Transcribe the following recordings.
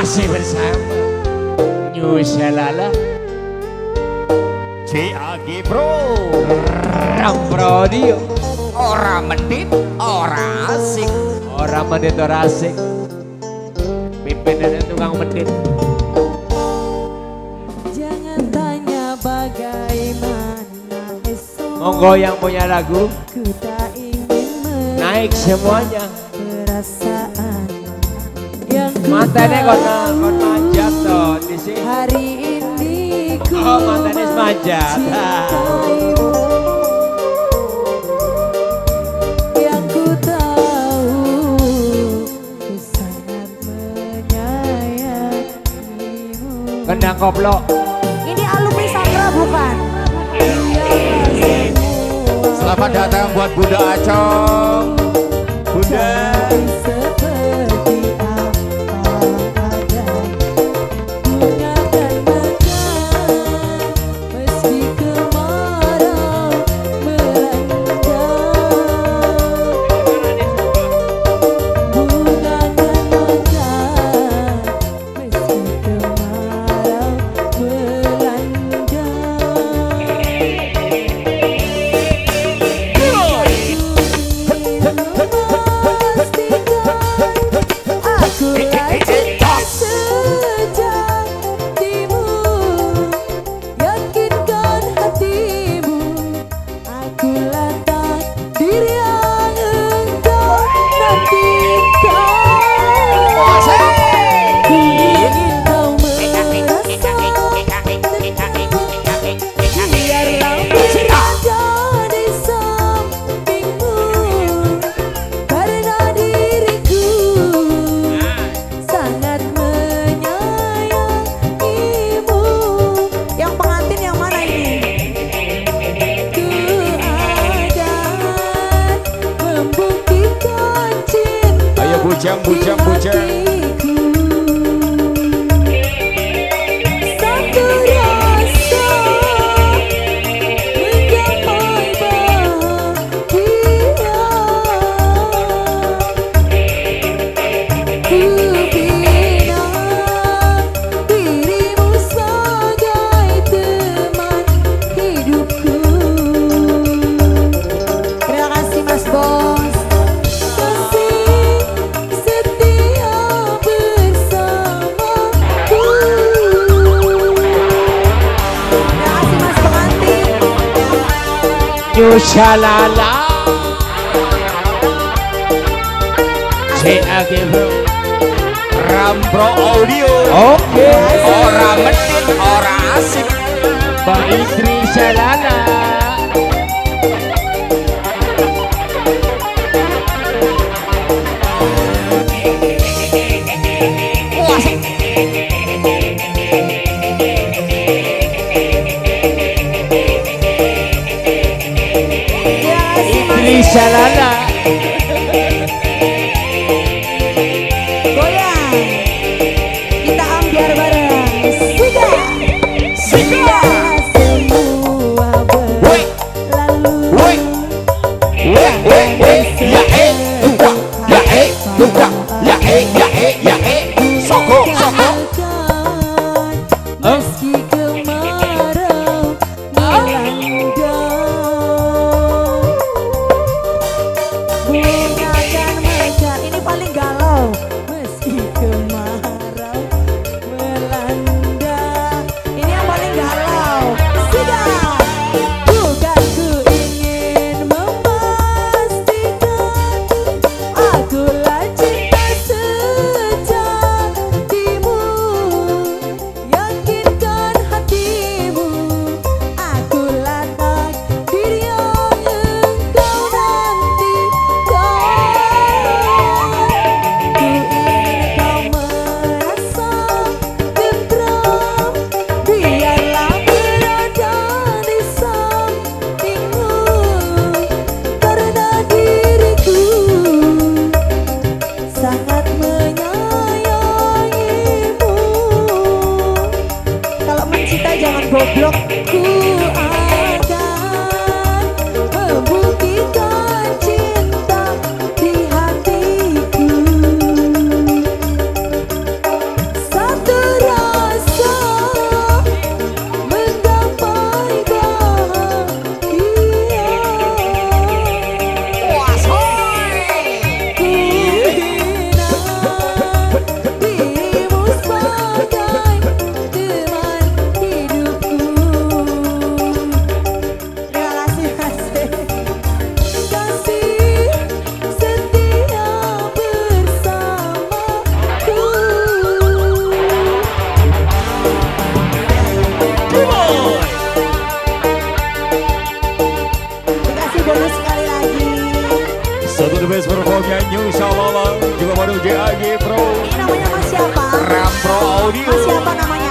masih bersama New CAG Pro Ram Prodio Ora mendit, ora asik. Ora mendit, ora asik. Pimpinannya tukang mendit Jangan tanya bagaimana esok. Monggo yang punya lagu. Ku tak ingin Naik semuanya. Perasaan Matanya kota kon manjat to di sini. Hari ini ku Oh, matanya manjat. Kendang koplo. Ini alumni Sandra bukan? Selamat datang buat Bunda Acong. Bunda. Podia you, shalala. Rambro Audio okay. orang mending orang asik Mbak Idri Shalala Jalala 벽 JAG Pro. Ini namanya Mas siapa? Rap Pro Audio. Mas siapa namanya?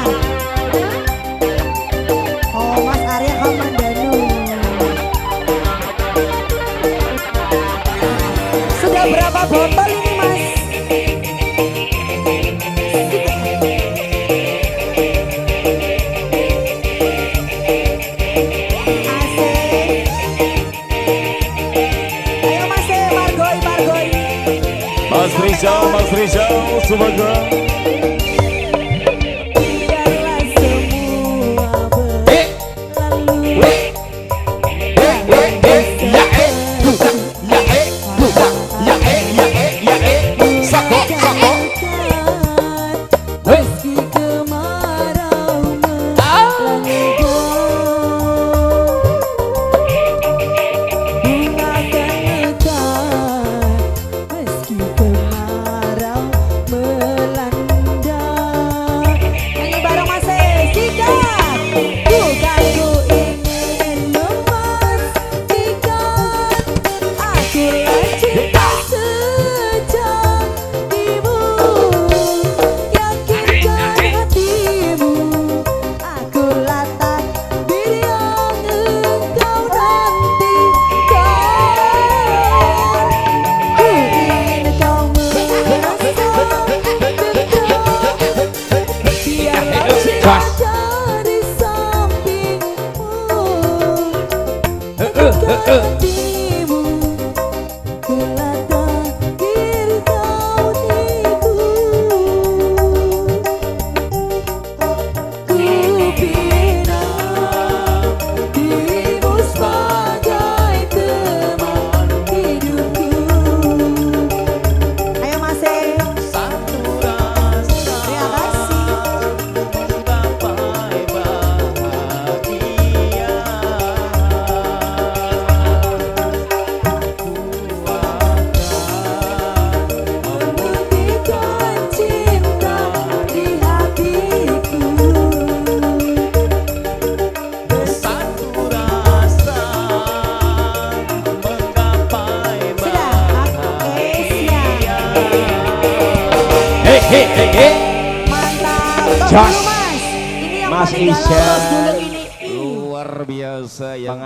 Mantap. Mas, mas Luar biasa yang